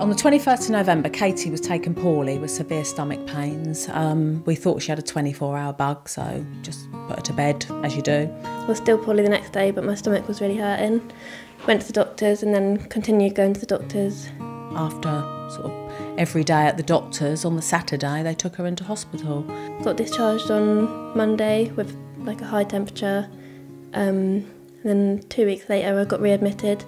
On the 21st of November, Katie was taken poorly with severe stomach pains. Um, we thought she had a 24 hour bug, so just put her to bed, as you do. I was still poorly the next day, but my stomach was really hurting. Went to the doctors and then continued going to the doctors. After sort of every day at the doctor's on the Saturday, they took her into hospital. Got discharged on Monday with like a high temperature. Um, then two weeks later, I got readmitted.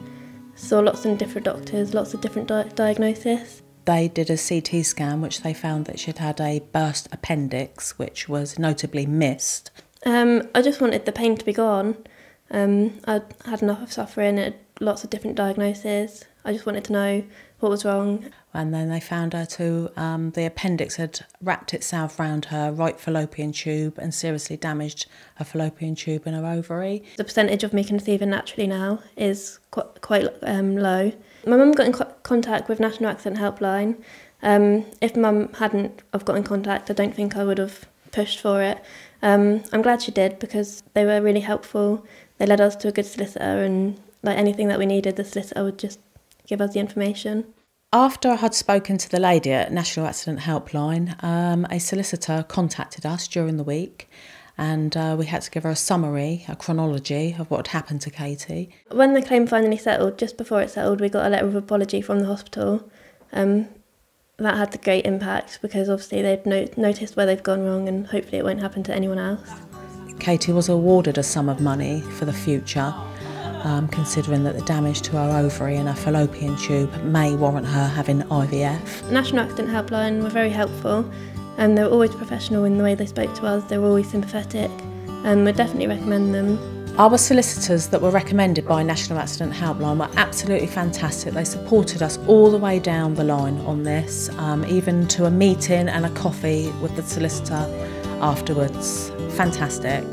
Saw lots of different doctors, lots of different di- diagnoses. They did a CT scan, which they found that she'd had a burst appendix, which was notably missed. Um, I just wanted the pain to be gone. Um, I'd had enough of suffering, lots of different diagnoses. I just wanted to know what was wrong. And then they found her to, um, the appendix had wrapped itself round her right fallopian tube and seriously damaged her fallopian tube and her ovary. The percentage of me conceiving naturally now is quite, quite um, low. My mum got in co- contact with National Accident Helpline. Um, if mum hadn't have got in contact, I don't think I would have pushed for it. Um, I'm glad she did because they were really helpful. They led us to a good solicitor, and like anything that we needed, the solicitor would just give us the information. After I had spoken to the lady at National Accident Helpline, um, a solicitor contacted us during the week and uh, we had to give her a summary, a chronology of what had happened to Katie. When the claim finally settled, just before it settled, we got a letter of apology from the hospital. Um, that had a great impact because obviously they've no- noticed where they've gone wrong and hopefully it won't happen to anyone else. Katie was awarded a sum of money for the future, um, considering that the damage to her ovary and her fallopian tube may warrant her having IVF. National Accident Helpline were very helpful and they were always professional in the way they spoke to us, they were always sympathetic and would definitely recommend them. Our solicitors that were recommended by National Accident Helpline were absolutely fantastic. They supported us all the way down the line on this, um, even to a meeting and a coffee with the solicitor afterwards. Fantastic.